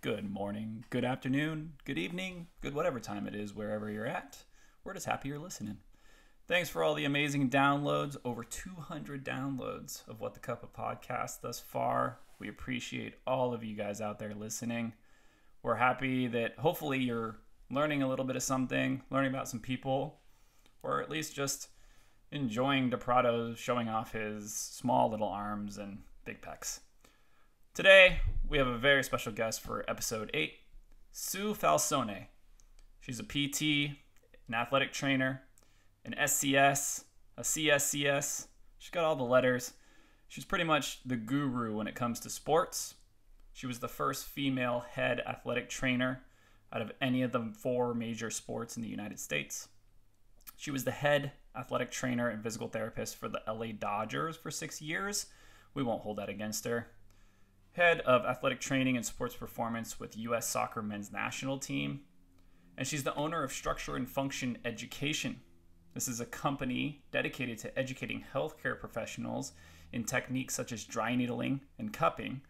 good morning, good afternoon, good evening, good whatever time it is, wherever you're at. We're just happy you're listening. Thanks for all the amazing downloads, over 200 downloads of What the Cup of Podcast thus far. We appreciate all of you guys out there listening. We're happy that hopefully you're learning a little bit of something, learning about some people, or at least just enjoying DePrado showing off his small little arms and big pecs. Today, we have a very special guest for episode 8, Sue Falsone. She's a PT, an athletic trainer, an SCS, a CSCS. She's got all the letters. She's pretty much the guru when it comes to sports. She was the first female head athletic trainer out of any of the four major sports in the United States. She was the head athletic trainer and physical therapist for the LA Dodgers for six years. We won't hold that against her head of athletic training and sports performance with U.S. Soccer men's national team. And she's the owner of Structure and Function Education. This is a company dedicated to educating healthcare professionals in techniques such as dry needling and cupping,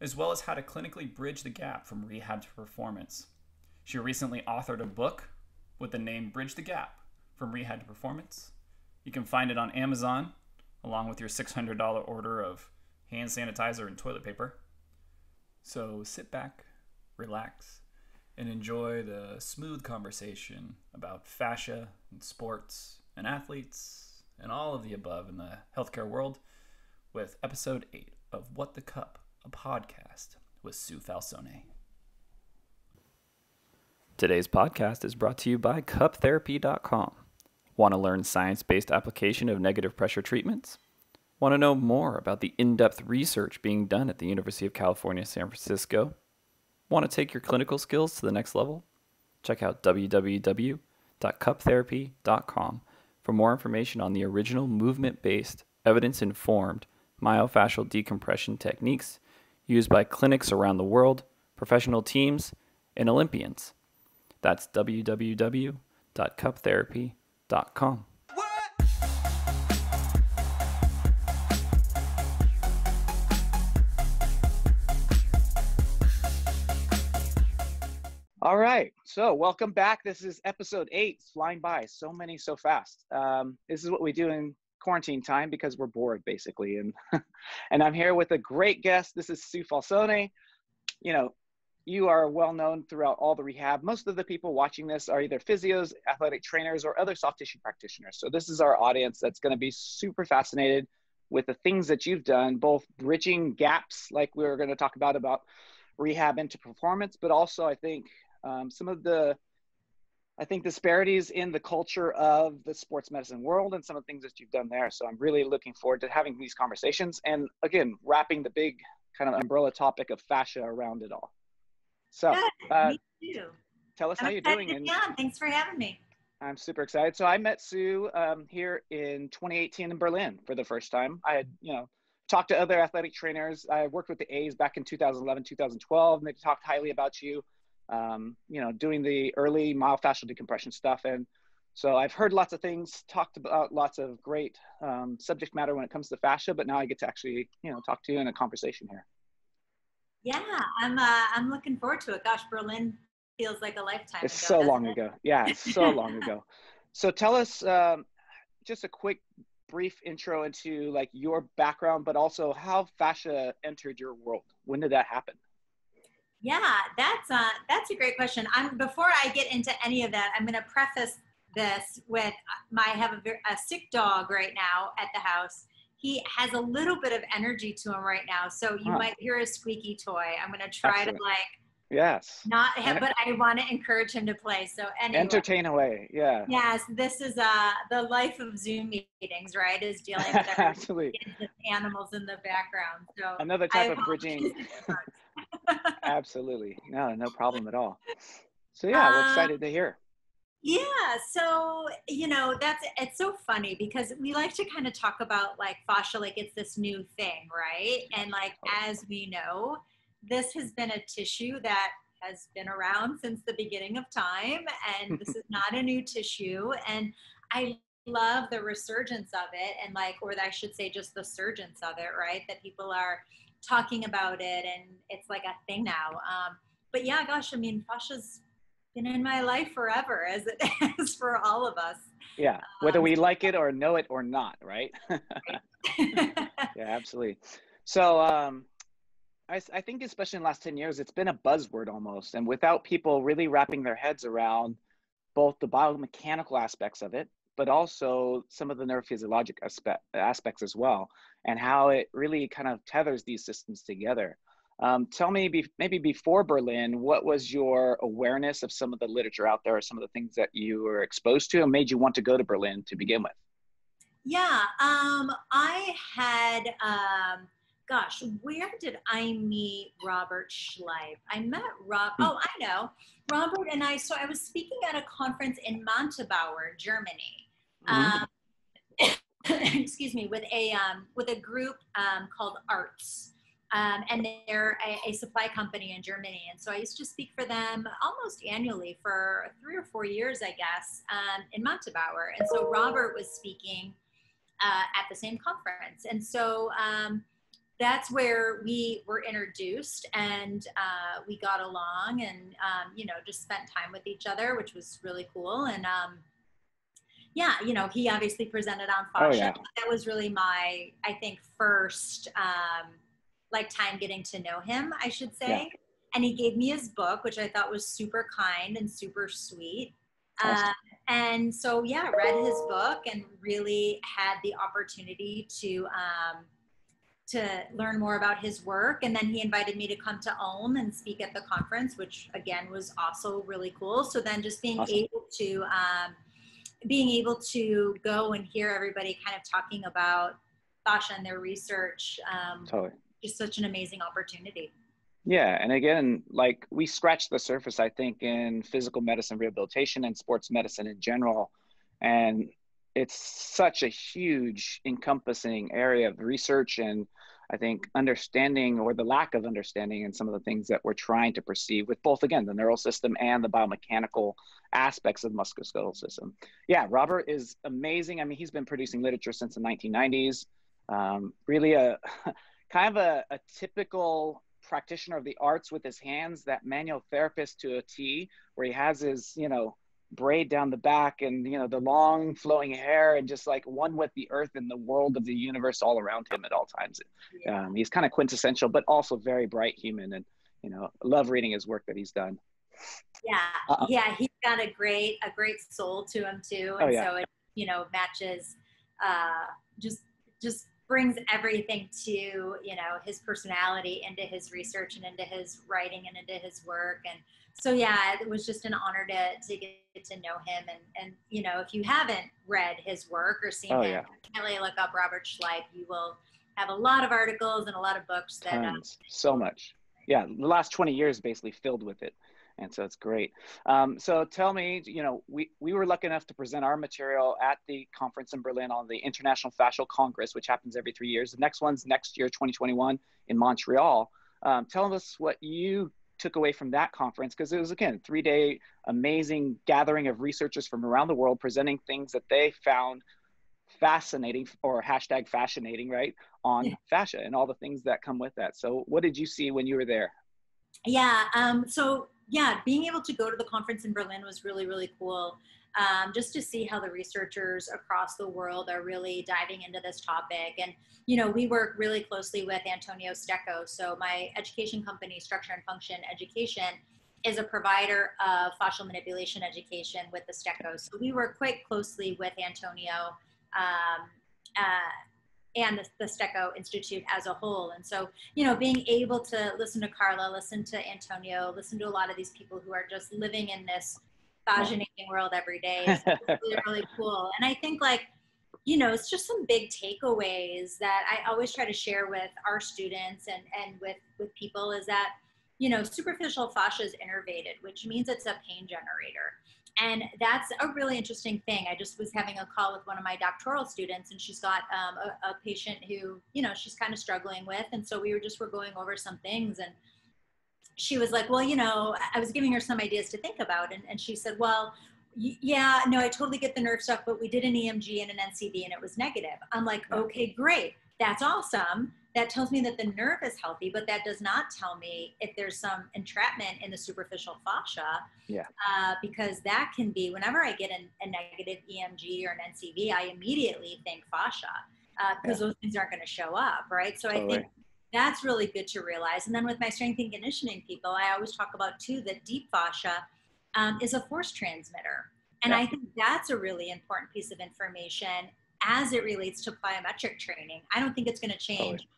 as well as how to clinically bridge the gap from rehab to performance. She recently authored a book with the name Bridge the Gap from Rehab to Performance. You can find it on Amazon along with your $600 order of hand sanitizer and toilet paper. So sit back, relax, and enjoy the smooth conversation about fascia and sports and athletes and all of the above in the healthcare world with episode 8 of What the Cup, a podcast with Sue Falsone. Today's podcast is brought to you by cuptherapy.com. Want to learn science based application of negative pressure treatments? Want to know more about the in depth research being done at the University of California, San Francisco? Want to take your clinical skills to the next level? Check out www.cuptherapy.com for more information on the original movement based, evidence informed myofascial decompression techniques used by clinics around the world, professional teams, and Olympians. That's www.cuptherapy.com. All right. So, welcome back. This is episode eight. Flying by. So many, so fast. Um, this is what we do in quarantine time because we're bored, basically. And and I'm here with a great guest. This is Sue Falsone. You know, you are well known throughout all the rehab. Most of the people watching this are either physios, athletic trainers, or other soft tissue practitioners. So this is our audience that's going to be super fascinated with the things that you've done, both bridging gaps, like we were going to talk about about rehab into performance, but also I think um, some of the I think disparities in the culture of the sports medicine world and some of the things that you've done there. So I'm really looking forward to having these conversations and again wrapping the big kind of umbrella topic of fascia around it all. So uh, tell us I'm how you're doing. And on. Thanks for having me. I'm super excited. So I met Sue um, here in 2018 in Berlin for the first time. I had, you know, talked to other athletic trainers. I worked with the A's back in 2011, 2012, and they talked highly about you. Um, you know, doing the early myofascial decompression stuff, and so I've heard lots of things, talked about lots of great um, subject matter when it comes to fascia. But now I get to actually, you know, talk to you in a conversation here. Yeah, I'm. Uh, I'm looking forward to it. Gosh, Berlin feels like a lifetime. It's ago, so long it? ago. Yeah, it's so long ago. So tell us um, just a quick, brief intro into like your background, but also how fascia entered your world. When did that happen? Yeah, that's uh, that's a great question. I'm before I get into any of that, I'm going to preface this with uh, my I have a, a sick dog right now at the house. He has a little bit of energy to him right now, so you Huh. might hear a squeaky toy. I'm going to try Excellent. to like Yes. not have, but I want to encourage him to play. So anyway, Entertain away. Yeah. Yes, this is uh the life of Zoom meetings, right? Is dealing with Absolutely. animals in the background. So Another I type of apologize bridging. Absolutely. No, no problem at all. So yeah, we're Um, excited to hear. yeah, so you know that's it's so funny because we like to kind of talk about like fascia like it's this new thing, right? And like as we know, this has been a tissue that has been around since the beginning of time, and this is not a new tissue. And I love the resurgence of it, and like, or I should say, just the surgence of it, right? That people are talking about it, and it's like a thing now. Um, but yeah, gosh, I mean, fascia's been in my life forever, as it is for all of us. Yeah, whether Um, we like it or know it or not, right? yeah, absolutely. So um, I, I think especially in the last 10 years, it's been a buzzword almost. And without people really wrapping their heads around both the biomechanical aspects of it, but also some of the neurophysiologic aspect, aspects as well, and how it really kind of tethers these systems together. Um, tell me, be, maybe before Berlin, what was your awareness of some of the literature out there, or some of the things that you were exposed to, and made you want to go to Berlin to begin with? Yeah, um, I had, um, gosh, where did I meet Robert Schleip? I met Rob. Hmm. Oh, I know, Robert and I. So I was speaking at a conference in Montabaur, Germany. Mhm. Excuse me, with a um, with a group um, called Artzt. Um, and they're a, a supply company in Germany. And so I used to speak for them almost annually for three or four years, I guess, um, in Montabaur. And so Robert was speaking uh, at the same conference. And so um, that's where we were introduced and uh, we got along and, um, you know, just spent time with each other, which was really cool. And yeah, you know, he obviously presented on Oh, yeah. That was really my, I think, first um, like time getting to know him, I should say. Yeah. And he gave me his book, which I thought was super kind and super sweet. Awesome. Uh, and so, yeah, read his book and really had the opportunity to um, to learn more about his work. And then he invited me to come to Ulm and speak at the conference, which again was also really cool. So then, just being Awesome. able to um, being able to go and hear everybody kind of talking about fascia and their research, um, Totally. just such an amazing opportunity. Yeah, and again, like we scratched the surface, I think, in physical medicine rehabilitation and sports medicine in general. And it's such a huge encompassing area of research and I think understanding or the lack of understanding and some of the things that we're trying to perceive with both, again, the neural system and the biomechanical aspects of the musculoskeletal system. Yeah, Robert is amazing. I mean, he's been producing literature since the 1990s. Um, really a kind of a, a typical practitioner of the arts with his hands, that manual therapist to a T, where he has his, you know, braid down the back and, you know, the long flowing hair and just like one with the earth and the world of the universe all around him at all times. Um, he's kind of quintessential, but also very bright human. And, you know, love reading his work that he's done. Yeah, Uh-uh. yeah, he's got a great a great soul to him too, Oh, and yeah. so it you know matches, uh, just just brings everything to you know his personality into his research and into his writing and into his work, and so yeah, it was just an honor to to get to know him, and and you know if you haven't read his work or seen Oh, him, yeah. definitely look up Robert Schleip. You will have a lot of articles and a lot of books that. Um, Tons, so much. Yeah, the last 20 years basically filled with it. And so it's great. Um, so tell me, you know, we, we were lucky enough to present our material at the conference in Berlin on the International Fascial Congress, which happens every three years. The next one's next year, 2021, in Montreal. Um, tell us what you took away from that conference, because it was, again, three day amazing gathering of researchers from around the world presenting things that they found fascinating or hashtag fascinating, right? On Yeah. fascia and all the things that come with that. So what did you see when you were there? Yeah. Um, so yeah, being able to go to the conference in Berlin was really, really cool. Um, just to see how the researchers across the world are really diving into this topic. And, you know, we work really closely with Antonio Stecco. So my education company, Structure and Function Education, is a provider of fascial manipulation education with the Stecco. So we work quite closely with Antonio um, uh, and the, the Stecco Institute as a whole. And so you know, being able to listen to Carla, listen to Antonio, listen to a lot of these people who are just living in this fascinating world every day is really, really cool. And I think like, you know, it's just some big takeaways that I always try to share with our students and, and with, with people is that, you know, superficial fascia is innervated, which means it's a pain generator. And that's a really interesting thing. I just was having a call with one of my doctoral students, and she's got um, a, a patient who, you know, she's kind of struggling with. And so we were just were going over some things, and she was like, "Well, you know," I was giving her some ideas to think about, and, and she said, "Well, yeah, no, I totally get the nerve stuff, but we did an EMG and an NCV, and it was negative." I'm like, Yeah. "Okay, great." that's awesome. That tells me that the nerve is healthy, but that does not tell me if there's some entrapment in the superficial fascia. Yeah. Uh, because that can be whenever I get an, a negative EMG or an NCV, I immediately think fascia because uh, yeah. those things aren't going to show up, right? So totally. I think that's really good to realize. And then with my strength and conditioning people, I always talk about too that deep fascia um, is a force transmitter. And yeah. I think that's a really important piece of information as it relates to plyometric training. I don't think it's going to change totally.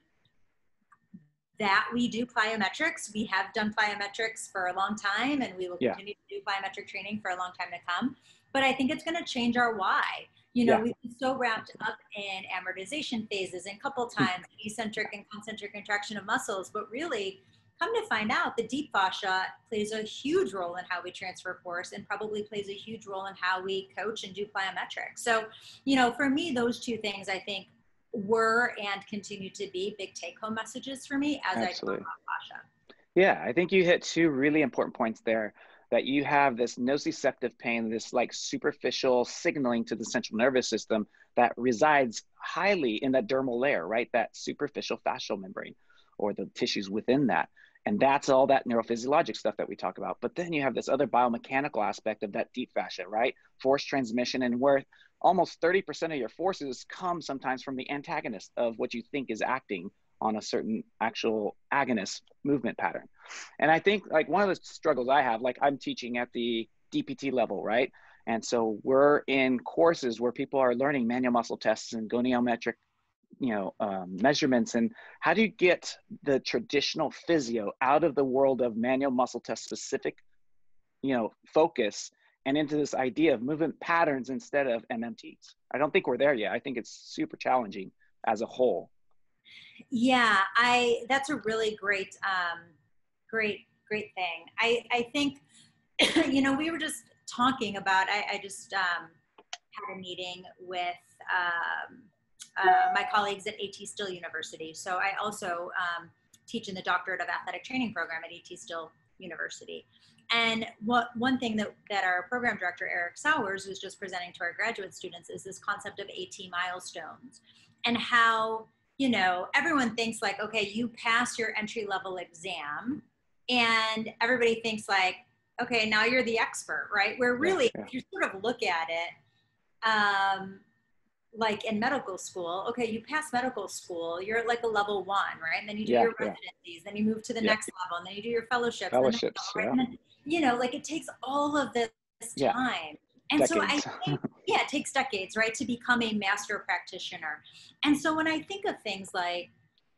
that we do plyometrics. We have done plyometrics for a long time and we will yeah. continue to do plyometric training for a long time to come. But I think it's going to change our why. You know, yeah. we've been so wrapped up in amortization phases and couple hmm. times, eccentric and concentric contraction of muscles, but really come to find out the deep fascia plays a huge role in how we transfer force and probably plays a huge role in how we coach and do plyometrics. So, you know, for me, those two things I think were and continue to be big take home messages for me as Absolutely. I talk about fascia. Yeah, I think you hit two really important points there that you have this nociceptive pain, this like superficial signaling to the central nervous system that resides highly in that dermal layer, right? That superficial fascial membrane or the tissues within that. And that's all that neurophysiologic stuff that we talk about. But then you have this other biomechanical aspect of that deep fascia, right? Force transmission, and where almost 30% of your forces come sometimes from the antagonist of what you think is acting on a certain actual agonist movement pattern. And I think like one of the struggles I have, like I'm teaching at the DPT level, right? And so we're in courses where people are learning manual muscle tests and goniometric, you know, um, measurements. And how do you get the traditional physio out of the world of manual muscle test specific, you know, focus and into this idea of movement patterns instead of MMTs? I don't think we're there yet. I think it's super challenging as a whole. Yeah, I that's a really great, um, great, great thing. I I think, you know, we were just talking about. I, I just um, had a meeting with um, uh, my colleagues at AT Still University. So I also um, teach in the Doctorate of Athletic Training program at AT Still University. And what one thing that, that our program director Eric Sauers was just presenting to our graduate students is this concept of AT milestones and how you know, everyone thinks like, okay, you pass your entry level exam, and everybody thinks like, okay, now you're the expert, right? Where really, yeah, yeah. if you sort of look at it, um, like in medical school, okay, you pass medical school, you're at like a level one, right? And then you do yeah, your residencies, then you move to the next level, and then you do your fellowships. Fellowships, level, right? then, you know, like it takes all of this time. And decades. so I think, yeah, it takes decades, right, to become a master practitioner. And so when I think of things like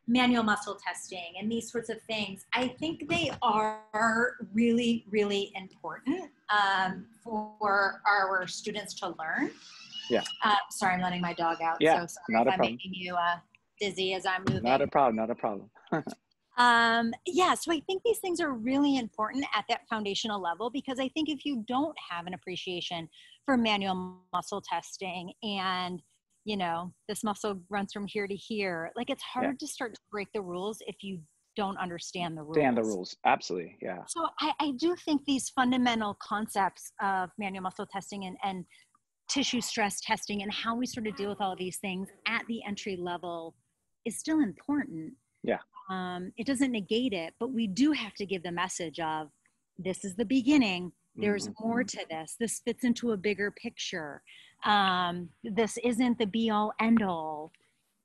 manual muscle testing and these sorts of things, I think they are really, really important um, for our students to learn. Yeah. Uh, sorry, I'm letting my dog out. Yeah, so sorry not if a I'm problem. making you uh, dizzy as I'm moving. Not a problem. Not a problem. um, yeah, so I think these things are really important at that foundational level because I think if you don't have an appreciation for manual muscle testing and you know this muscle runs from here to here, like it's hard yeah. to start to break the rules if you don't understand the rules. Understand the rules, absolutely, yeah. So I, I do think these fundamental concepts of manual muscle testing and, and tissue stress testing and how we sort of deal with all of these things at the entry level is still important yeah. Um, it doesn't negate it, but we do have to give the message of this is the beginning. There's mm-hmm. more to this. This fits into a bigger picture. Um, this isn't the be all end all.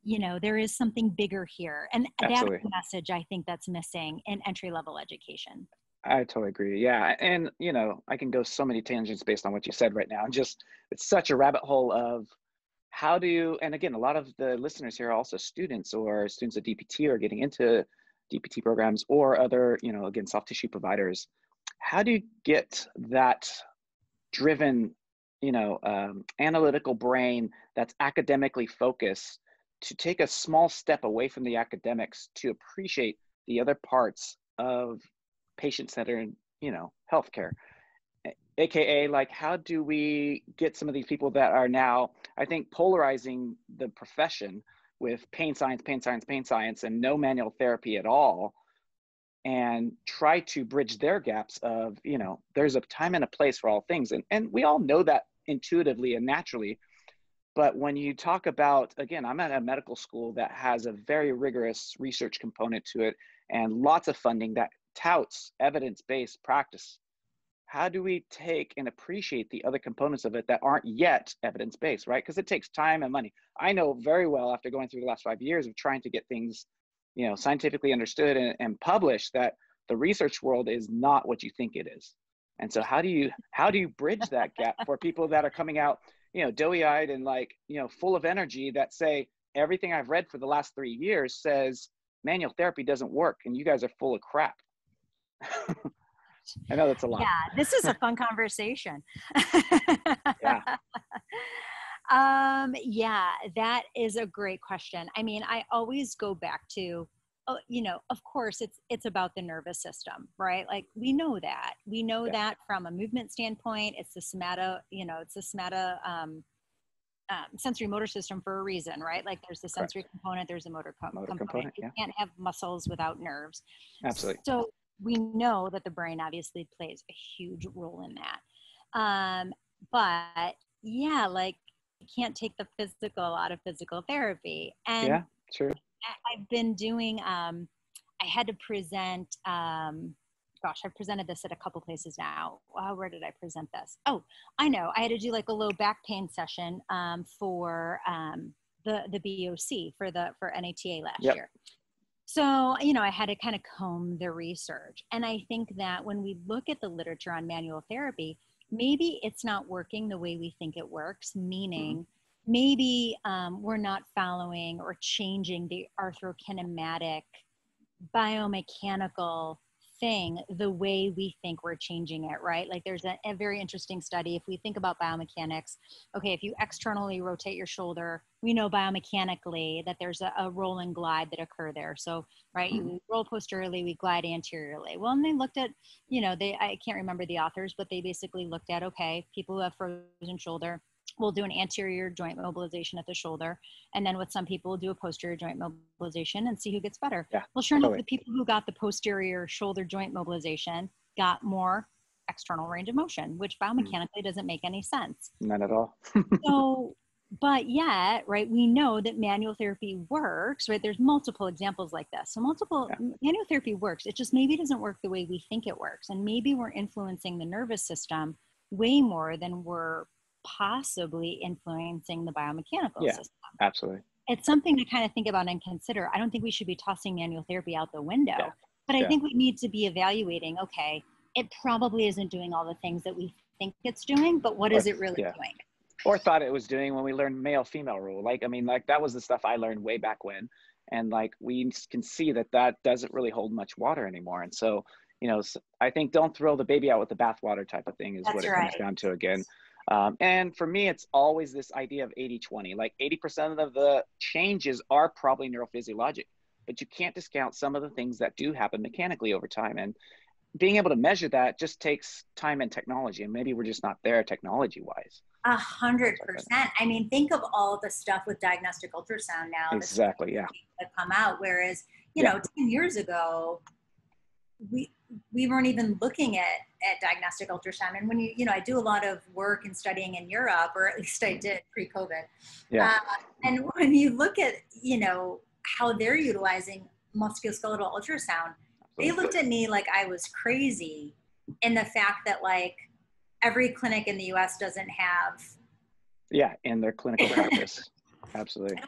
You know, there is something bigger here. And Absolutely. that's the message I think that's missing in entry level education. I totally agree. Yeah. And, you know, I can go so many tangents based on what you said right now. Just, it's such a rabbit hole of how do you and again a lot of the listeners here are also students or students at dpt or getting into dpt programs or other you know again soft tissue providers. How do you get that driven you know um, analytical brain that's academically focused to take a small step away from the academics to appreciate the other parts of patient-centered you know healthcare aka like how do we get some of these people that are now i think polarizing the profession with pain science pain science pain science and no manual therapy at all and try to bridge their gaps of you know there's a time and a place for all things and and we all know that intuitively and naturally But when you talk about, again, I'm at a medical school that has a very rigorous research component to it and lots of funding that touts evidence based practice. How do we take and appreciate the other components of it that aren't yet evidence based, right? Because it takes time and money. I know very well after going through the last five years of trying to get things, you know, scientifically understood and, and published that the research world is not what you think it is. And so how do you how do you bridge that gap for people that are coming out, you know, doughy-eyed and like, you know, full of energy that say everything I've read for the last 3 years says manual therapy doesn't work and you guys are full of crap. I know that's a lot. Yeah, this is a fun conversation. yeah. Um, yeah, that is a great question. I mean, I always go back to oh, you know, of course, it's it's about the nervous system, right? Like we know that. We know yeah. that from a movement standpoint. It's the somato, you know, it's the somato. um, um, sensory motor system for a reason, right? Like there's the sensory Correct. component, there's a motor, co- motor component. component yeah. You can't have muscles without nerves. Absolutely. So we know that the brain obviously plays a huge role in that. Um, but yeah, like you can't take the physical out of physical therapy. And yeah, true. I've been doing, um, I had to present, um, gosh, I've presented this at a couple places now. Wow, where did I present this? Oh, I know. I had to do like a low back pain session um, for um, the, the BOC for the, for NATA last yep. year. So, you know, I had to kind of comb the research. And I think that when we look at the literature on manual therapy, maybe it's not working the way we think it works, meaning mm-hmm maybe um, we're not following or changing the arthrokinematic biomechanical thing the way we think we're changing it, right? Like there's a, a, very interesting study. If we think about biomechanics, okay, if you externally rotate your shoulder, we know biomechanically that there's a, a roll and glide that occur there. So, right, you mm-hmm. roll posteriorly, we glide anteriorly. Well, and they looked at, you know, they I can't remember the authors, but they basically looked at, okay, people who have frozen shoulder, we'll do an anterior joint mobilization at the shoulder. And then with some people, we'll do a posterior joint mobilization and see who gets better. Yeah, well, sure enough, the people who got the posterior shoulder joint mobilization got more external range of motion, which hmm. biomechanically doesn't make any sense. None at all. so, but yet, right, we know that manual therapy works, right? There's multiple examples like this. So, multiple yeah. manual therapy works. It just maybe doesn't work the way we think it works. And maybe we're influencing the nervous system way more than we're possibly influencing the biomechanical yeah, system. Absolutely. It's something to kind of think about and consider. I don't think we should be tossing manual therapy out the window, yeah. but I yeah. think we need to be evaluating okay, it probably isn't doing all the things that we think it's doing, but what or, is it really yeah. doing? Or thought it was doing when we learned male female rule. Like, I mean, like that was the stuff I learned way back when. And like we can see that that doesn't really hold much water anymore. And so, you know, I think don't throw the baby out with the bathwater type of thing is That's what it right. comes down to again. Um, and for me, it's always this idea of 80 20. Like 80% of the changes are probably neurophysiologic, but you can't discount some of the things that do happen mechanically over time. And being able to measure that just takes time and technology. And maybe we're just not there technology wise. A hundred percent. I mean, think of all the stuff with diagnostic ultrasound now. Exactly. Yeah. That come out. Whereas, you yeah. know, 10 years ago, we we weren't even looking at at diagnostic ultrasound. And when you you know i do a lot of work and studying in europe or at least i did pre-covid. Yeah. Uh, and when you look at you know how they're utilizing musculoskeletal ultrasound they looked at me like i was crazy in the fact that like every clinic in the us doesn't have yeah in their clinical practice. Absolutely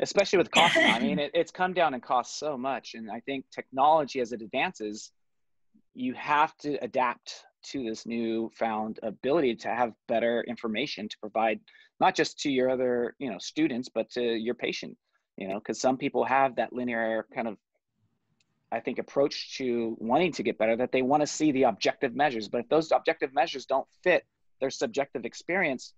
especially with cost. I mean, it, it's come down in cost so much. And I think technology as it advances, you have to adapt to this newfound ability to have better information to provide not just to your other, you know, students, but to your patient, you know, because some people have that linear kind of I think approach to wanting to get better that they want to see the objective measures. But if those objective measures don't fit their subjective experience,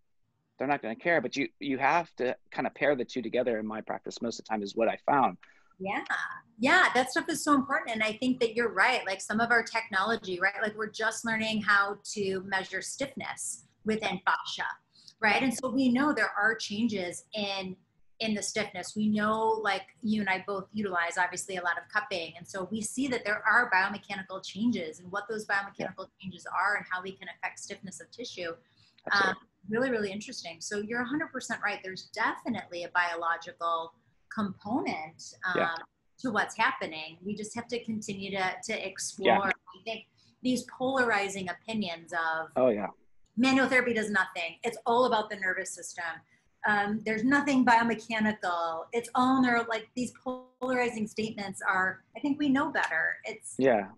they're not going to care but you you have to kind of pair the two together in my practice most of the time is what i found. Yeah yeah that stuff is so important and i think that you're right like some of our technology right like we're just learning how to measure stiffness within fascia right? And so we know there are changes in in the stiffness. We know like you and i both utilize obviously a lot of cupping and so we see that there are biomechanical changes and what those biomechanical changes are and how we can affect stiffness of tissue Um, really, really interesting. So you're 100% right. There's definitely a biological component um, yeah. to what's happening. We just have to continue to, to explore. Yeah. I think these polarizing opinions of, oh, yeah. Manual therapy does nothing. It's all about the nervous system. Um, there's nothing biomechanical. It's all neuro. Like these polarizing statements are. I think we know better. It's yeah,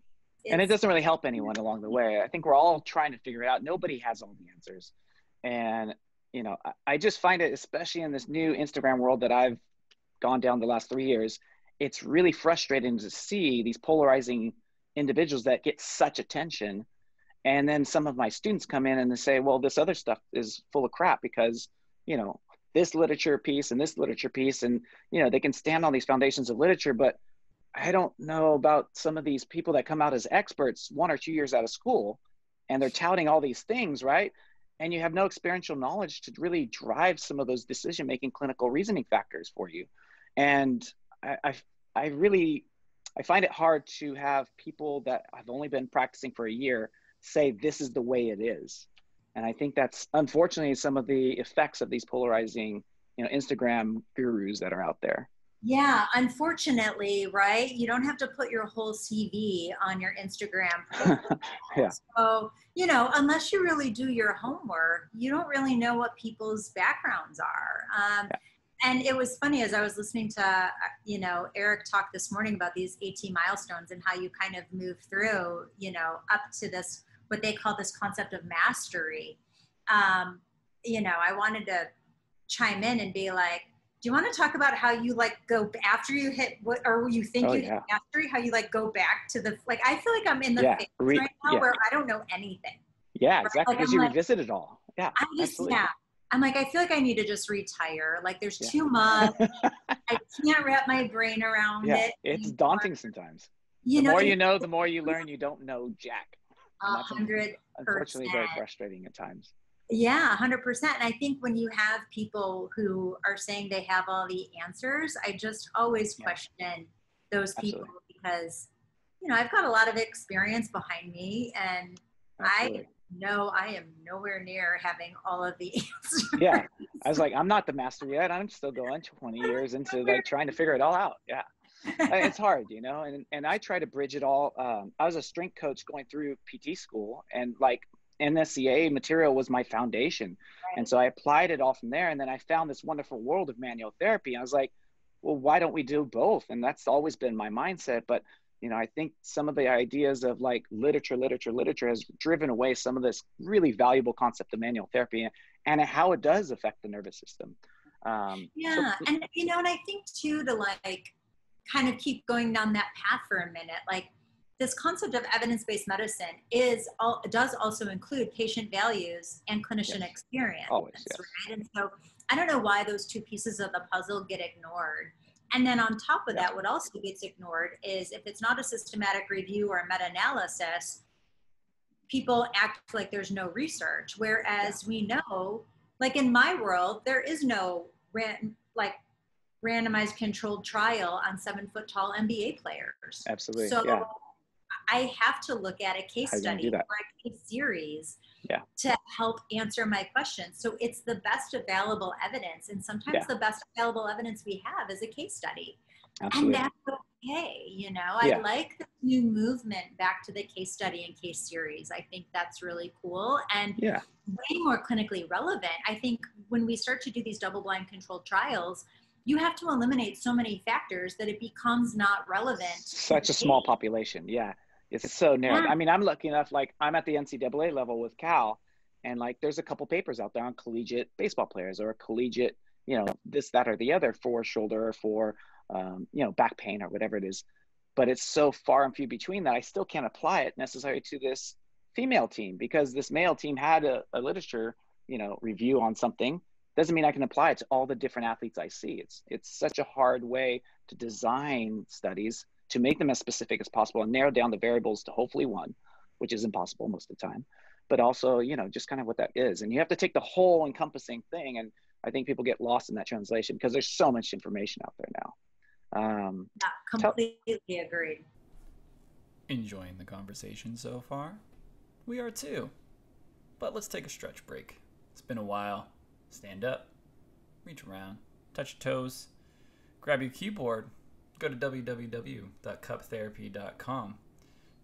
and it doesn't really help anyone along the way. I think we're all trying to figure it out. Nobody has all the answers, and you know, I, I just find it, especially in this new Instagram world that I've gone down the last three years, it's really frustrating to see these polarizing individuals that get such attention. And then some of my students come in and they say, well, this other stuff is full of crap because, you know, this literature piece and this literature piece. And, you know, they can stand on these foundations of literature, but I don't know about some of these people that come out as experts one or two years out of school and they're touting all these things, right? And you have no experiential knowledge to really drive some of those decision making clinical reasoning factors for you and I, I, I really I find it hard to have people that have only been practicing for a year say this is the way it is. And I think that's unfortunately some of the effects of these polarizing, you know, Instagram gurus that are out there. Yeah, unfortunately, right? You don't have to put your whole CV on your Instagram. yeah. So, you know, unless you really do your homework, you don't really know what people's backgrounds are. Um, yeah and it was funny as I was listening to, uh, you know, Eric talk this morning about these 18 milestones and how you kind of move through, you know, up to this, what they call this concept of mastery. Um, you know, I wanted to chime in and be like, do you want to talk about how you like go after you hit what, or you think oh, you yeah. hit mastery, how you like go back to the, like, I feel like I'm in the yeah. phase Re- right now yeah. where I don't know anything. Yeah, exactly. Because like, you like, revisit it all. Yeah. I just, absolutely. yeah. I'm like, I feel like I need to just retire. Like there's yeah. too much. I can't wrap my brain around yeah, it. It's anymore. daunting sometimes. You the know, more you know, the more you learn. You don't know jack. A hundred. Unfortunately, very frustrating at times. Yeah, hundred percent. And I think when you have people who are saying they have all the answers, I just always yeah. question those people Absolutely. because you know I've got a lot of experience behind me, and Absolutely. I no, I am nowhere near having all of the answers. Yeah. I was like, I'm not the master yet. I'm still going 20 years into like trying to figure it all out. Yeah. it's hard, you know, and, and I try to bridge it all. Um, I was a strength coach going through PT school and like NSCA material was my foundation. Right. And so I applied it all from there. And then I found this wonderful world of manual therapy. I was like, well, why don't we do both? And that's always been my mindset. But you know i think some of the ideas of like literature literature literature has driven away some of this really valuable concept of manual therapy and how it does affect the nervous system um, yeah so, and you know and i think too to like kind of keep going down that path for a minute like this concept of evidence-based medicine is all does also include patient values and clinician yes. experience Always, yes. right and so i don't know why those two pieces of the puzzle get ignored and then on top of that, what also gets ignored is if it's not a systematic review or a meta analysis, people act like there's no research. Whereas we know, like in my world, there is no ran, like randomized controlled trial on seven foot tall NBA players. Absolutely. So yeah. I have to look at a case study or a case series yeah. to help answer my questions. So it's the best available evidence. And sometimes yeah. the best available evidence we have is a case study. Absolutely. And that's okay. You know, yeah. I like the new movement back to the case study and case series. I think that's really cool and yeah. way more clinically relevant. I think when we start to do these double blind controlled trials, you have to eliminate so many factors that it becomes not relevant. Such a small population. Yeah. It's so narrow. I mean, I'm lucky enough, like I'm at the NCAA level with Cal, and like there's a couple papers out there on collegiate baseball players or collegiate, you know, this, that, or the other for shoulder or for, um, you know, back pain or whatever it is. But it's so far and few between that I still can't apply it necessarily to this female team because this male team had a, a literature, you know, review on something. Doesn't mean I can apply it to all the different athletes I see. It's it's such a hard way to design studies to make them as specific as possible and narrow down the variables to hopefully one, which is impossible most of the time, but also, you know, just kind of what that is. And you have to take the whole encompassing thing. And I think people get lost in that translation because there's so much information out there now. Um, yeah, completely tell- agreed. Enjoying the conversation so far? We are too. But let's take a stretch break. It's been a while. Stand up, reach around, touch your toes, grab your keyboard, go to www.cuptherapy.com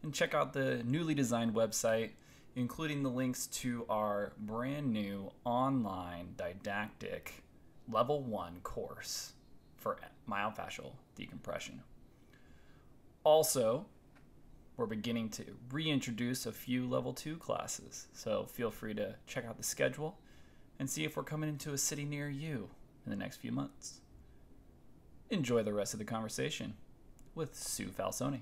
and check out the newly designed website, including the links to our brand new online didactic level one course for myofascial decompression. Also, we're beginning to reintroduce a few level two classes, so feel free to check out the schedule and see if we're coming into a city near you in the next few months. Enjoy the rest of the conversation with Sue Falsone.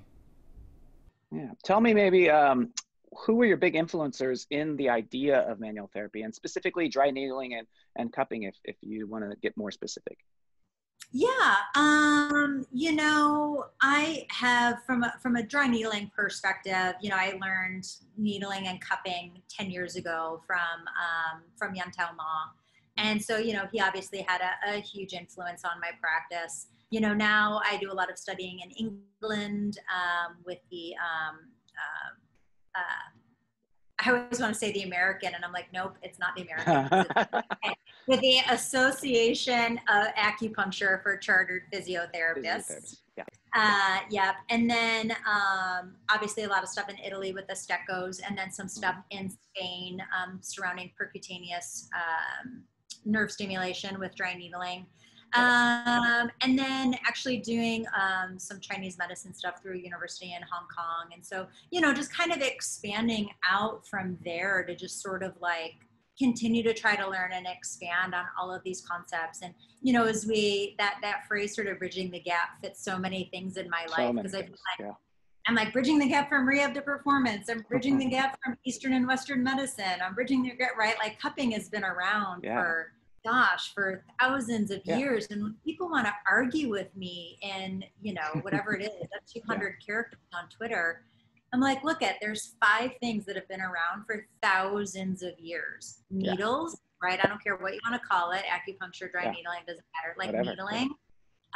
Yeah. Tell me maybe um, who were your big influencers in the idea of manual therapy and specifically dry needling and, and cupping if, if you want to get more specific? Yeah, um, you know, I have from a, from a dry needling perspective. You know, I learned needling and cupping ten years ago from um, from Yun-Tao Ma, and so you know, he obviously had a, a, huge influence on my practice. You know, now I do a lot of studying in England um, with the um, uh, uh, I always want to say the American, and I'm like, nope, it's not the American. With the Association of Acupuncture for Chartered Physiotherapists. Physiotherapists. Yeah. Uh, yep. And then um, obviously a lot of stuff in Italy with the Steccos, and then some stuff mm-hmm. in Spain um, surrounding percutaneous um, nerve stimulation with dry needling. Um, and then actually doing um, some Chinese medicine stuff through a university in Hong Kong. And so, you know, just kind of expanding out from there to just sort of like continue to try to learn and expand on all of these concepts. And, you know, as we, that, that phrase sort of bridging the gap fits so many things in my life because I feel like, yeah. I'm like bridging the gap from rehab to performance. I'm bridging the gap from Eastern and Western medicine. I'm bridging the gap, right? Like cupping has been around yeah. for gosh for thousands of yeah. years and when people want to argue with me in you know whatever it is 200 yeah. characters on twitter i'm like look at there's five things that have been around for thousands of years needles yeah. right i don't care what you want to call it acupuncture dry needling doesn't matter like whatever. needling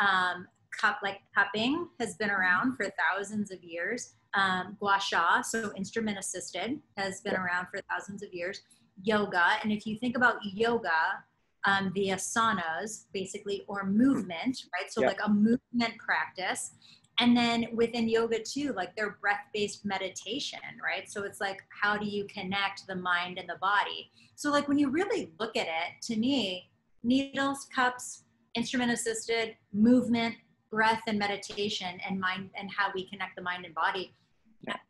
um, cup like cupping has been around for thousands of years um, gua sha so instrument assisted has been around for thousands of years yoga and if you think about yoga um, the asanas, basically, or movement, right? So, like a movement practice. And then within yoga, too, like their breath based meditation, right? So, it's like, how do you connect the mind and the body? So, like, when you really look at it, to me, needles, cups, instrument assisted, movement, breath, and meditation, and mind, and how we connect the mind and body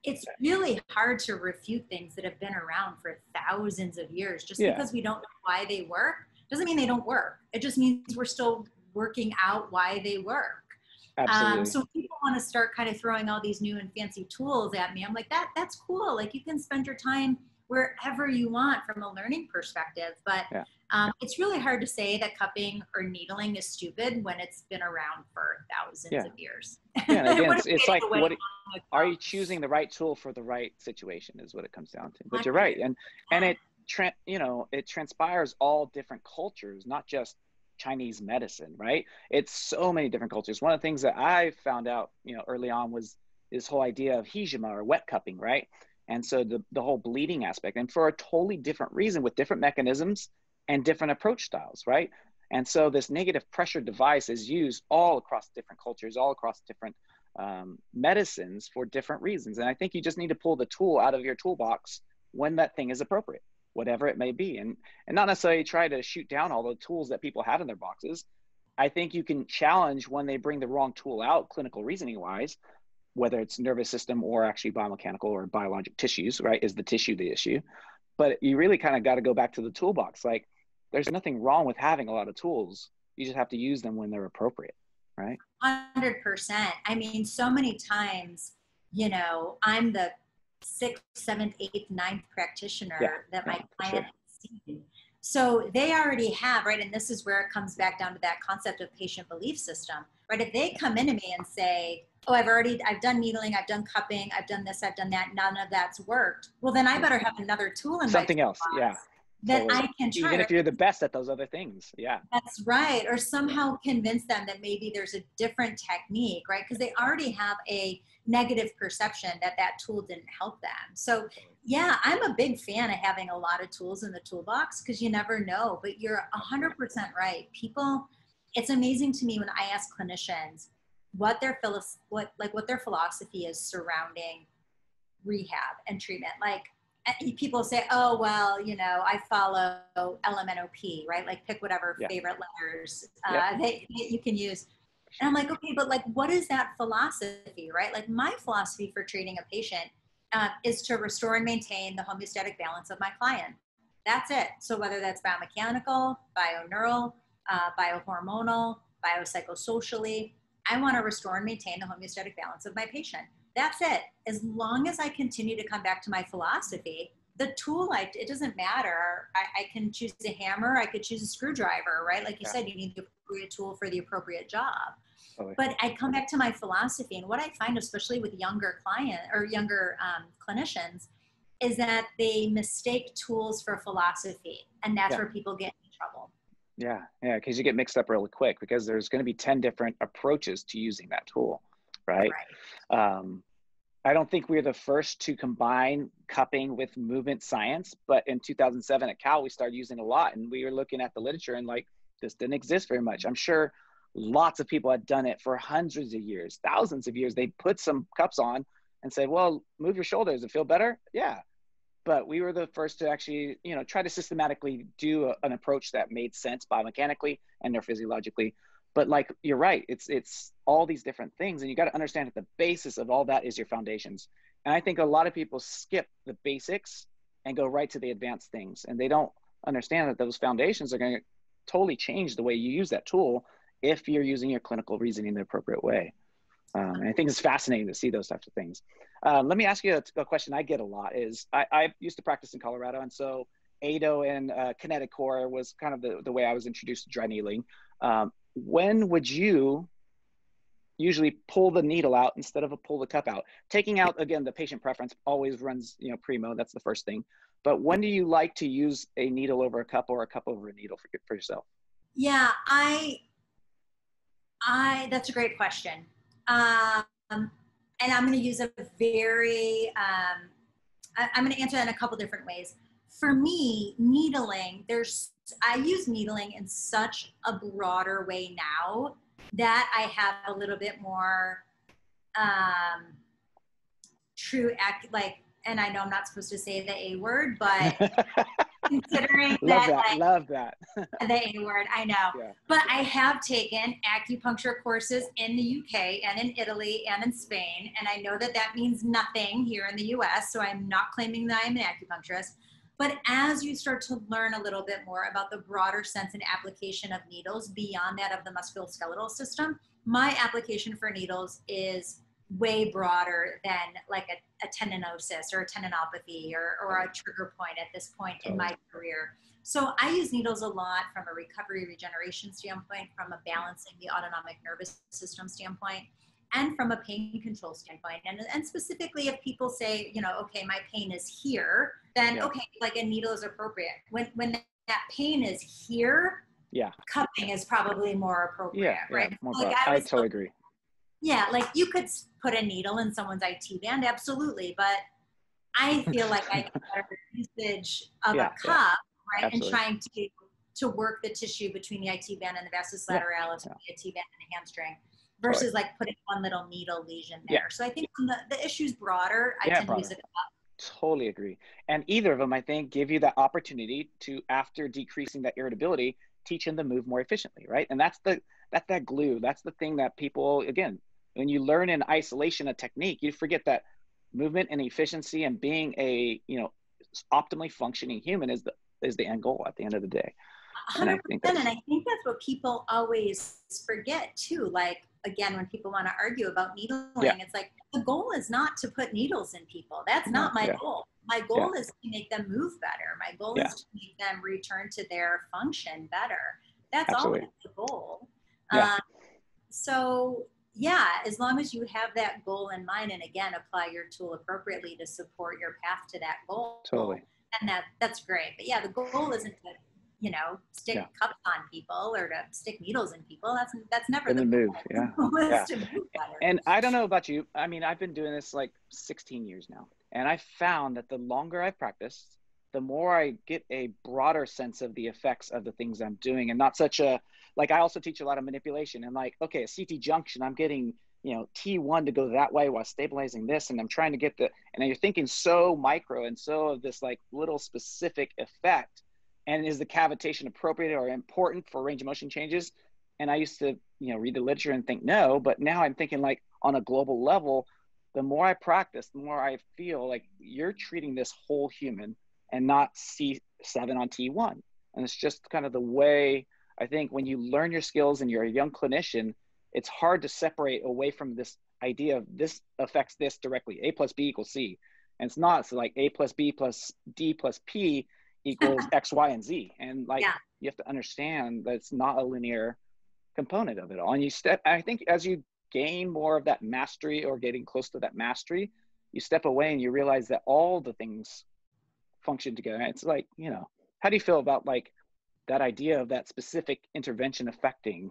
it's really hard to refute things that have been around for thousands of years just yeah. because we don't know why they work doesn't mean they don't work. It just means we're still working out why they work. Absolutely. Um, so people want to start kind of throwing all these new and fancy tools at me. I'm like, that that's cool. Like you can spend your time wherever you want from a learning perspective. But yeah. um, it's really hard to say that cupping or needling is stupid when it's been around for thousands yeah. of years. Yeah, again, it's, it's like what are you choosing the right tool for the right situation is what it comes down to. But you're right, and and it tra- you know it transpires all different cultures not just chinese medicine right? It's so many different cultures. One of the things that i found out you know early on was this whole idea of hijama or wet cupping right? And so the, the whole bleeding aspect and for a totally different reason with different mechanisms and different approach styles right? And so this negative pressure device is used all across different cultures all across different um, medicines for different reasons. And i think you just need to pull the tool out of your toolbox when that thing is appropriate whatever it may be. And and not necessarily try to shoot down all the tools that people have in their boxes. I think you can challenge when they bring the wrong tool out clinical reasoning wise whether it's nervous system or actually biomechanical or biologic tissues right is the tissue the issue. But you really kind of got to go back to the toolbox. Like there's nothing wrong with having a lot of tools. You just have to use them when they're appropriate right? 100% i mean so many times you know i'm the sixth, seventh, eighth, ninth practitioner yeah, that my yeah, client sure. has seen. So they already have, right? And this is where it comes back down to that concept of patient belief system, right? If they come into me and say, oh, I've already, I've done needling, I've done cupping, I've done this, I've done that, none of that's worked. Well, then I better have another tool in something else. Yeah. That. I can try. Even if you're the best at those other things. Yeah. That's right. Or somehow convince them that maybe there's a different technique, right? Because they already have a negative perception that that tool didn't help them. So, yeah, I'm a big fan of having a lot of tools in the toolbox because you never know. But you're 100% right. People, it's amazing to me when I ask clinicians what their philosophy, what like what their philosophy is surrounding rehab and treatment. Like people say, oh, well, you know, I follow LMNOP, right? Like pick whatever yeah. favorite letters uh, yeah. they, you can use. And I'm like, okay, but like, what is that philosophy, right? Like my philosophy for treating a patient uh, is to restore and maintain the homeostatic balance of my client. That's it. So whether that's biomechanical, bioneural, uh, biohormonal, biopsychosocially, I want to restore and maintain the homeostatic balance of my patient that's it. As long as I continue to come back to my philosophy, the tool, I, it doesn't matter. I, I can choose a hammer, I could choose a screwdriver, right? Like you yeah. said, you need the appropriate tool for the appropriate job. But I come back to my philosophy, and what I find, especially with younger client or younger um, clinicians, is that they mistake tools for philosophy, and that's yeah. where people get in trouble. Yeah, yeah, because you get mixed up really quick because there's going to be ten different approaches to using that tool right? right. Um, I don't think we are the first to combine cupping with movement science, but in 2007 at Cal, we started using a lot, and we were looking at the literature and like this didn't exist very much. I'm sure lots of people had done it for hundreds of years, thousands of years. They put some cups on and said, "Well, move your shoulders. It feel better." Yeah, but we were the first to actually, you know, try to systematically do a, an approach that made sense biomechanically and neurophysiologically but like you're right it's it's all these different things and you got to understand that the basis of all that is your foundations. And i think a lot of people skip the basics and go right to the advanced things and they don't understand that those foundations are going to totally change the way you use that tool if you're using your clinical reasoning the appropriate way. Um, and i think it's fascinating to see those types of things. Um, let me ask you a, a, question i get a lot is I, I used to practice in colorado and so ADO and uh, KinetaCore was kind of the, the way I was introduced to dry needling. Um, when would you usually pull the needle out instead of a pull the cup out? Taking out again the patient preference always runs you know primo. That's the first thing. But when do you like to use a needle over a cup or a cup over a needle for, for yourself? Yeah, I, I that's a great question. Um, and I'm going to use a very, um, I, I'm going to answer that in a couple different ways. For me, needling, there's I use needling in such a broader way now that I have a little bit more um, true act like and I know I'm not supposed to say the A word, but considering love that, that like, love that the A word, I know. Yeah. But I have taken acupuncture courses in the UK and in Italy and in Spain, and I know that that means nothing here in the US. So I'm not claiming that I'm an acupuncturist. But as you start to learn a little bit more about the broader sense and application of needles beyond that of the musculoskeletal system, my application for needles is way broader than like a, a tendinosis or a tendinopathy or, or a trigger point at this point in my career. So I use needles a lot from a recovery regeneration standpoint, from a balancing the autonomic nervous system standpoint and from a pain control standpoint. And, and specifically, if people say, you know, okay, my pain is here, then yeah. okay, like a needle is appropriate. When when that pain is here, yeah, cupping is probably more appropriate, yeah, right? Yeah, more like I, I totally agree. Yeah, like you could put a needle in someone's IT band, absolutely, but I feel like I get better usage of yeah, a cup, right, absolutely. and trying to to work the tissue between the IT band and the vastus lateralis, the IT band and the hamstring versus totally. like putting one little needle lesion there. Yeah. So I think the, the issue's broader, I yeah, tend broader. to use it Totally agree. And either of them, I think, give you that opportunity to, after decreasing that irritability, teach them to move more efficiently, right? And that's the that's that glue. That's the thing that people, again, when you learn in isolation a technique, you forget that movement and efficiency and being a you know optimally functioning human is the is the end goal at the end of the day. 100%, and I think and I think that's what people always forget too. Like again when people want to argue about needling yeah. it's like the goal is not to put needles in people that's not my yeah. goal my goal yeah. is to make them move better my goal is to make them return to their function better that's Absolutely. always the goal um, so yeah as long as you have that goal in mind and again apply your tool appropriately to support your path to that goal totally and that that's great. But yeah, the goal isn't to you know stick Yeah. cups on people or to stick needles in people. That's that's never In the move, yeah. The goal is Yeah. move. And I don't know about you. I mean, I've been doing this like 16 years now. And I found that the longer I've practiced, the more I get a broader sense of the effects of the things I'm doing and not such a, like, I also teach a lot of manipulation and like, okay, a CT junction, I'm getting, you know, T1 to go that way while stabilizing this. And I'm trying to get the, and you're thinking so micro and so of this like little specific effect. And is the cavitation appropriate or important for range of motion changes? And I used to, you know, read the literature and think no, but now I'm thinking like on a global level, the more I practice, the more I feel like you're treating this whole human and not C7 on T1. And it's just kind of the way I think when you learn your skills and you're a young clinician, it's hard to separate away from this idea of this affects this directly. A plus B equals C. And it's not. It's like A plus B plus D plus P equals X, Y, and Z. And like Yeah. you have to understand that it's not a linear component of it all. And you step, I think as you gain more of that mastery or getting close to that mastery, you step away and you realize that all the things function together. And It's like, you know, how do you feel about like that idea of that specific intervention affecting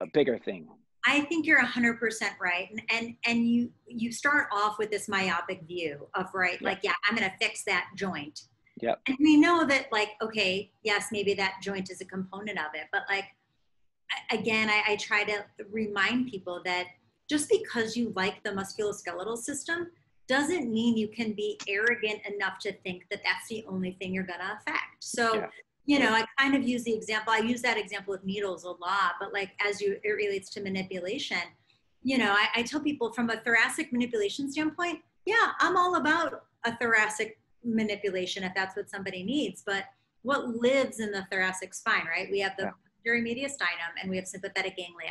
a bigger thing? I think you're 100% right. And, and, and you, you start off with this myopic view of, right, Yeah. like, yeah, I'm going to fix that joint. Yep. And we know that, like, okay, yes, maybe that joint is a component of it. But, like, again, I, I try to remind people that just because you like the musculoskeletal system doesn't mean you can be arrogant enough to think that that's the only thing you're going to affect. So, Yeah. you know, I kind of use the example, I use that example with needles a lot, but like as you, it relates to manipulation, you know, I, I tell people from a thoracic manipulation standpoint, yeah, I'm all about a thoracic manipulation if that's what somebody needs. But what lives in the thoracic spine, right? We have the Yeah. mediastinum and we have sympathetic ganglia.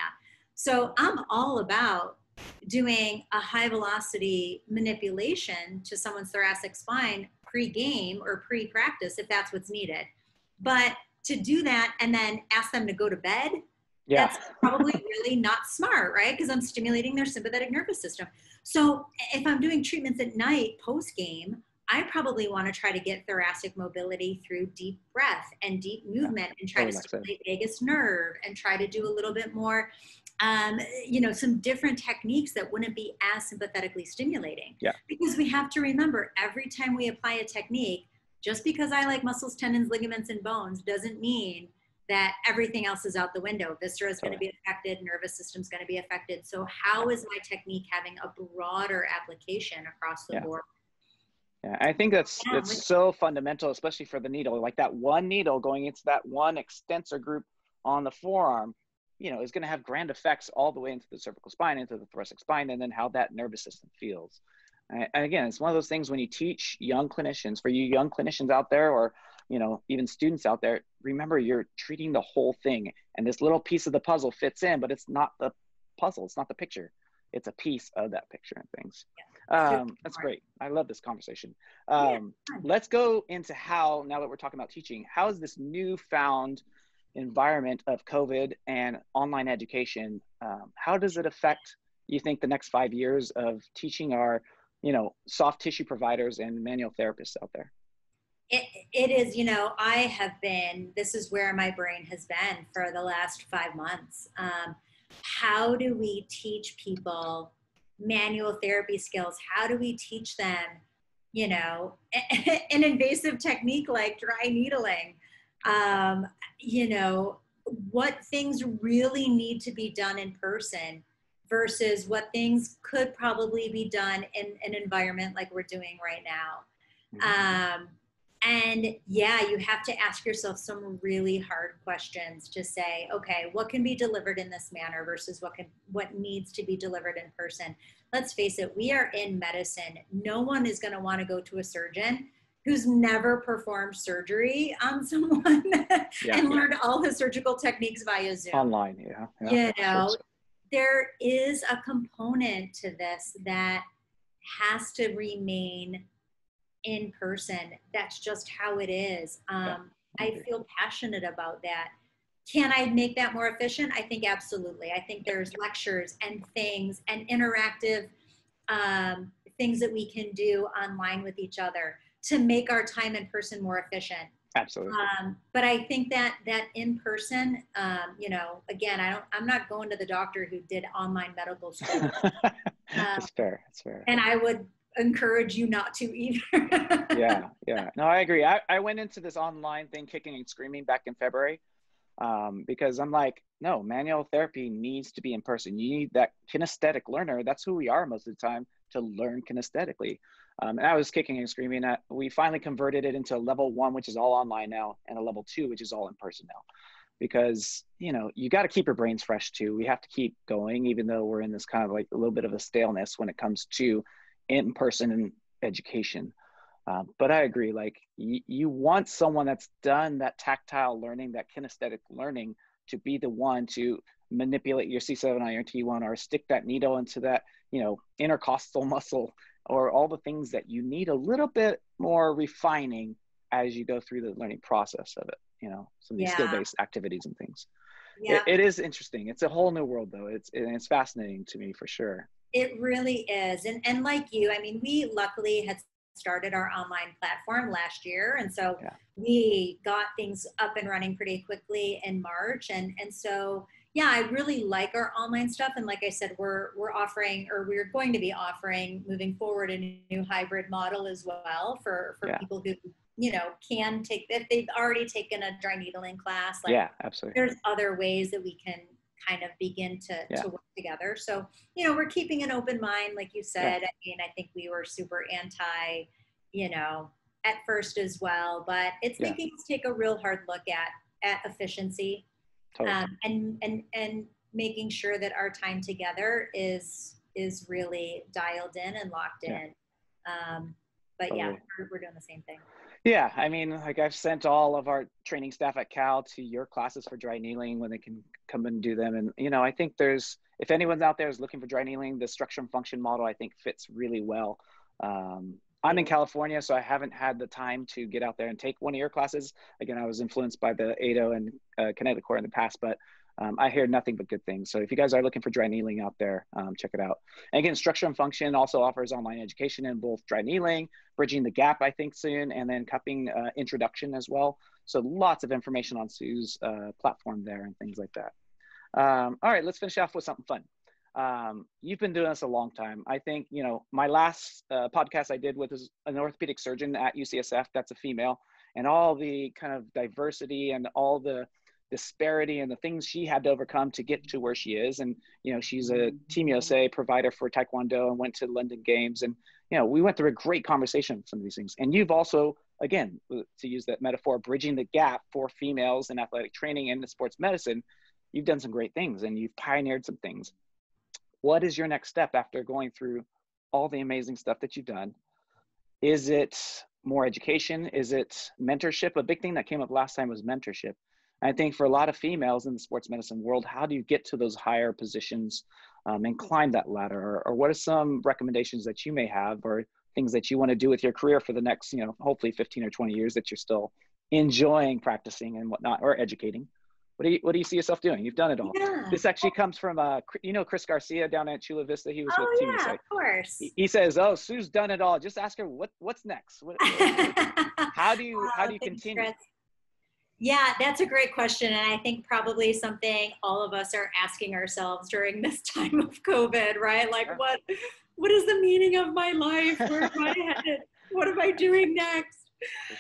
So I'm all about doing a high velocity manipulation to someone's thoracic spine pre-game or pre-practice if that's what's needed. But to do that and then ask them to go to bed, Yeah. that's probably really not smart, right? Because I'm stimulating their sympathetic nervous system. So if I'm doing treatments at night post game, I probably want to try to get thoracic mobility through deep breath and deep movement and try to stimulate vagus nerve and try to do a little bit more, um, you know, some different techniques that wouldn't be as sympathetically stimulating. Yeah. Because we have to remember every time we apply a technique, just because I like muscles, tendons, ligaments, and bones doesn't mean that everything else is out the window. Viscera is going to be affected, nervous system's going to be affected. So, how is my technique having a broader application across the Yeah. board? Yeah, I think that's Yeah, which- so fundamental, especially for the needle. Like that one needle going into that one extensor group on the forearm, you know, is going to have grand effects all the way into the cervical spine, into the thoracic spine, and then how that nervous system feels. And and again, it's one of those things when you teach young clinicians, for you young clinicians out there, or you know, even students out there, remember you're treating the whole thing, and this little piece of the puzzle fits in, but it's not the puzzle, it's not the picture, it's a piece of that picture and things. Um, that's great. I love this conversation. Um, let's go into how, now that we're talking about teaching, how is this newfound environment of COVID and online education, um, how does it affect, you think, the next five years of teaching our, you know, soft tissue providers and manual therapists out there? It, it is, you know, I have been, this is where my brain has been for the last five months. Um, how do we teach people manual therapy skills? How do we teach them, you know, an invasive technique like dry needling? Um, you know, what things really need to be done in person versus what things could probably be done in an environment like we're doing right now. Um, and yeah, you have to ask yourself some really hard questions to say, okay, what can be delivered in this manner versus what can what needs to be delivered in person. Let's face it, we are in medicine. No one is going to want to go to a surgeon who's never performed surgery on someone Yeah, and yeah. learned all the surgical techniques via Zoom Online, yeah. you yeah. know there is a component to this that has to remain in person that's just how it is um, i feel passionate about that can i make that more efficient i think absolutely i think there's lectures and things and interactive um, things that we can do online with each other to make our time in person more efficient. Absolutely. Um, but I think that that in person, um, you know, again, I don't, I'm not going to the doctor who did online medical school, That's fair. That's fair. and I would encourage you not to either. yeah, yeah. No, I agree. I, I went into this online thing kicking and screaming back in February um, because I'm like, no, manual therapy needs to be in person. You need that kinesthetic learner. That's who we are most of the time to learn kinesthetically. Um, and I was kicking and screaming that we finally converted it into level one, which is all online now, and a level two, which is all in person now. Because, you know, you got to keep your brains fresh too. We have to keep going, even though we're in this kind of like a little bit of a staleness when it comes to in person education. Uh, but I agree, like y- you want someone that's done that tactile learning, that kinesthetic learning to be the one to manipulate your C7 or T1 or stick that needle into that, you know, intercostal muscle or all the things that you need a little bit more refining as you go through the learning process of it, you know, some of these Yeah. skill-based activities and things. yeah, It, it is interesting. It's a whole new world though. It's, it's fascinating to me for sure. It really is. And and like you, I mean, we luckily had started our online platform last year, and so Yeah. we got things up and running pretty quickly in March. And and so yeah, I really like our online stuff. And like I said, we're we're offering or we're going to be offering moving forward a new hybrid model as well for for Yeah. people who you know can take if they've already taken a dry needling class like yeah, absolutely. there's other ways that we can kind of begin to, Yeah. to work together. So, you know, we're keeping an open mind, like you said. I mean, I think we were super anti, you know, at first as well, but it's Yeah. making us take a real hard look at at efficiency Totally. um, and and and making sure that our time together is is really dialed in and locked Yeah. in. Um, but yeah, we're, we're doing the same thing. Yeah, I mean, like I've sent all of our training staff at Cal to your classes for dry needling when they can come and do them. And you know, I think there's if anyone's out there is looking for dry needling, the structure and function model I think fits really well. Um, I'm in California, so I haven't had the time to get out there and take one of your classes. Again, I was influenced by the ADO and uh, KinetaCore in the past, but um, I hear nothing but good things. So if you guys are looking for dry needling out there, um, check it out. And again, Structure and Function also offers online education in both dry needling, bridging the gap, I think soon, and then cupping uh, introduction as well. So lots of information on Sue's uh, platform there and things like that. Um, all right, let's finish off with something fun. Um, you've been doing this a long time. I think, you know, my last uh, podcast I did with is an orthopedic surgeon at UCSF, that's a female, and all the kind of diversity and all the disparity and the things she had to overcome to get to where she is. And, you know, she's a mm-hmm. Team USA provider for Taekwondo and went to London Games. And, you know, we went through a great conversation on some of these things. And you've also, again, to use that metaphor, bridging the gap for females in athletic training and in sports medicine, you've done some great things and you've pioneered some things. What is your next step after going through all the amazing stuff that you've done? Is it more education? Is it mentorship? A big thing that came up last time was mentorship. I think for a lot of females in the sports medicine world, how do you get to those higher positions um, and climb that ladder? Or, or, what are some recommendations that you may have or things that you want to do with your career for the next, you know, hopefully 15 or 20 years that you're still enjoying practicing and whatnot or educating? What do you, what do you see yourself doing? You've done it all. Yeah. This actually comes from, uh, you know, Chris Garcia down at Chula Vista. He was oh with Team yeah, of course. He, he says, "Oh, Sue's done it all. Just ask her what what's next. What, how do you how do you continue?" Chris. Yeah, that's a great question. And I think probably something all of us are asking ourselves during this time of COVID, right? Like what what is the meaning of my life? Where am I headed? What am I doing next?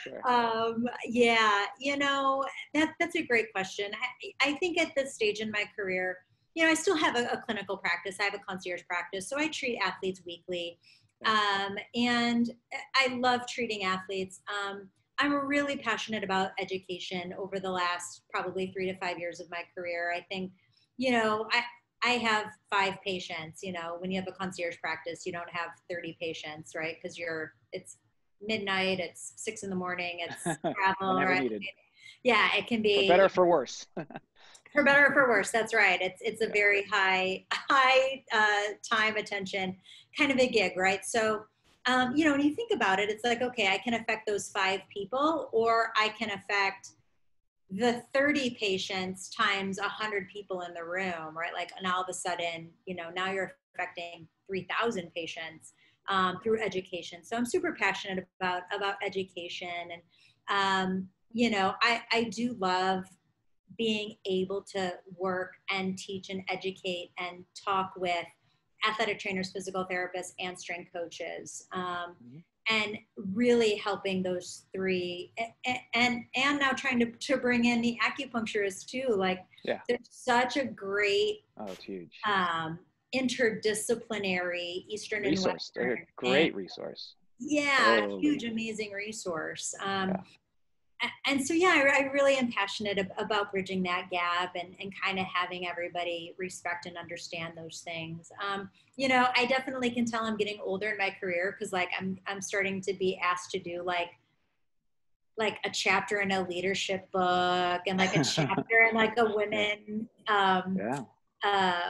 Sure. Um, yeah, you know, that that's a great question. I, I think at this stage in my career, you know, I still have a, a clinical practice. I have a concierge practice, so I treat athletes weekly. Um, and I love treating athletes. Um, I'm really passionate about education over the last probably three to five years of my career. I think, you know, I, I have five patients, you know, when you have a concierge practice, you don't have 30 patients, right? Because you're, it's midnight, it's six in the morning, it's travel, right? needed. Yeah, it can be For better or for worse. for better or for worse that's right it's it's a very high high uh, time attention kind of a gig right so um, you know when you think about it it's like okay i can affect those five people or i can affect the 30 patients times 100 people in the room right like and all of a sudden you know now you're affecting 3000 patients um, through education. So I'm super passionate about about education, and um, you know, I I do love being able to work and teach and educate and talk with athletic trainers, physical therapists, and strength coaches. Um, mm-hmm. And really helping those three, and, and and now trying to, to bring in the acupuncturists too. Like, yeah. there's such a great, oh, it's huge, um, interdisciplinary Eastern resource. and Western. They're a great and, resource. Yeah, huge, amazing resource. Um, yeah and so yeah I, I, really am passionate about bridging that gap and, and kind of having everybody respect and understand those things um, you know i definitely can tell i'm getting older in my career because like i'm i'm starting to be asked to do like like a chapter in a leadership book and like a chapter in like a women um, yeah. uh,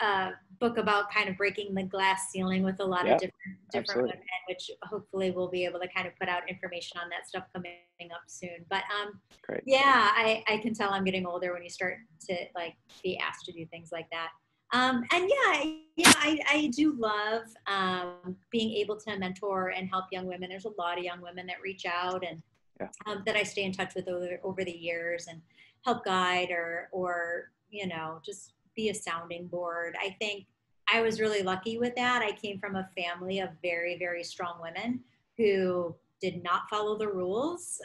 uh, book about kind of breaking the glass ceiling with a lot yep, of different different women, which hopefully we'll be able to kind of put out information on that stuff coming up soon. But um, Great. yeah, I, I can tell I'm getting older when you start to like be asked to do things like that. Um, and yeah, yeah, I, I do love um, being able to mentor and help young women. There's a lot of young women that reach out and yeah. um, that I stay in touch with over, over the years and help guide or or you know just be a sounding board. I think I was really lucky with that. I came from a family of very, very strong women who did not follow the rules.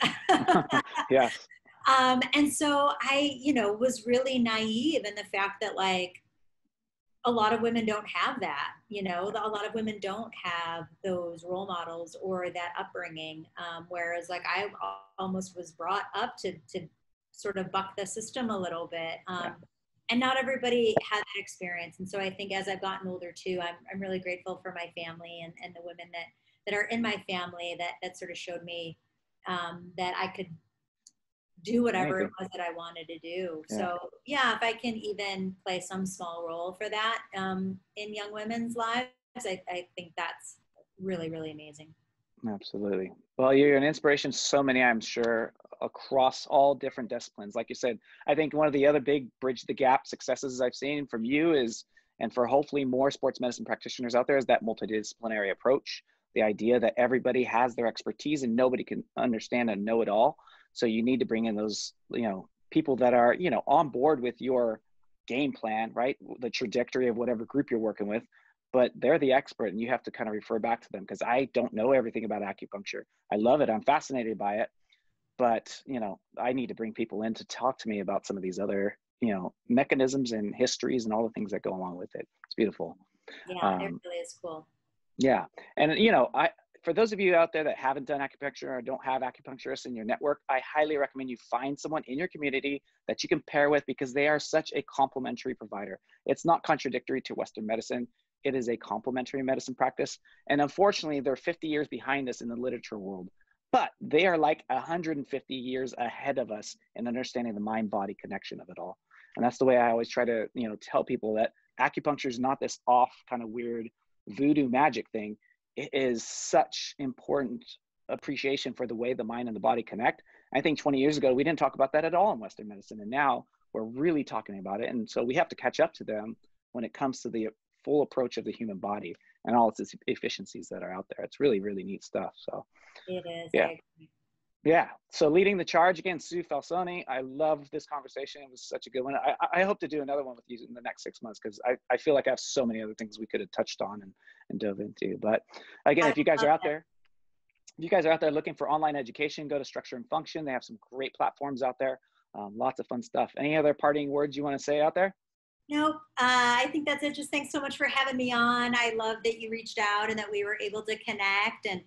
yeah. Um, and so I, you know, was really naive in the fact that like a lot of women don't have that, you know, a lot of women don't have those role models or that upbringing. Um, whereas like I almost was brought up to, to sort of buck the system a little bit. Um, yeah and not everybody had that experience. And so I think as I've gotten older too, I'm, I'm really grateful for my family and, and the women that, that are in my family that, that sort of showed me um, that I could do whatever it was that I wanted to do. Yeah. So yeah, if I can even play some small role for that um, in young women's lives, I, I think that's really, really amazing. Absolutely. Well, you're an inspiration to so many, I'm sure, across all different disciplines. Like you said, I think one of the other big bridge the gap successes I've seen from you is, and for hopefully more sports medicine practitioners out there, is that multidisciplinary approach. The idea that everybody has their expertise and nobody can understand and know it all. So you need to bring in those, you know, people that are, you know, on board with your game plan, right? The trajectory of whatever group you're working with, but they're the expert and you have to kind of refer back to them because I don't know everything about acupuncture. I love it. I'm fascinated by it. But, you know, I need to bring people in to talk to me about some of these other, you know, mechanisms and histories and all the things that go along with it. It's beautiful. Yeah, um, it really is cool. Yeah. And, you know, I, for those of you out there that haven't done acupuncture or don't have acupuncturists in your network, I highly recommend you find someone in your community that you can pair with because they are such a complementary provider. It's not contradictory to Western medicine. It is a complementary medicine practice. And unfortunately, they're 50 years behind us in the literature world, but they are like 150 years ahead of us in understanding the mind body connection of it all. And that's the way I always try to, you know, tell people that acupuncture is not this off kind of weird voodoo magic thing. It is such important appreciation for the way the mind and the body connect. I think 20 years ago, we didn't talk about that at all in Western medicine. And now we're really talking about it. And so we have to catch up to them when it comes to the full approach of the human body and all its efficiencies that are out there. It's really, really neat stuff. So it is. Yeah. Yeah. So leading the charge again, Sue Falsone. I love this conversation. It was such a good one. I, I hope to do another one with you in the next six months because I, I feel like I have so many other things we could have touched on and, and dove into. But again, if you guys are out there, if you guys are out there looking for online education, go to Structure and Function. They have some great platforms out there. Um, lots of fun stuff. Any other parting words you want to say out there? Nope. Uh, I think that's it. Just thanks so much for having me on. I love that you reached out and that we were able to connect. And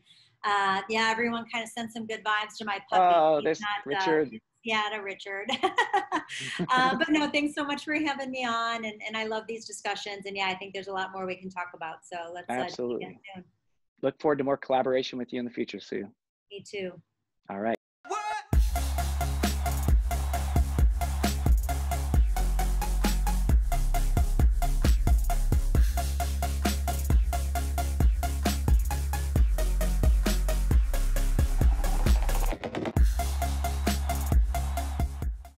uh, yeah, everyone kind of sent some good vibes to my puppy. Oh, there's not, Richard. Uh, yeah, to Richard. uh, but no, thanks so much for having me on. And, and I love these discussions. And yeah, I think there's a lot more we can talk about. So let's uh, absolutely. Look forward to more collaboration with you in the future, Sue. Me too. All right.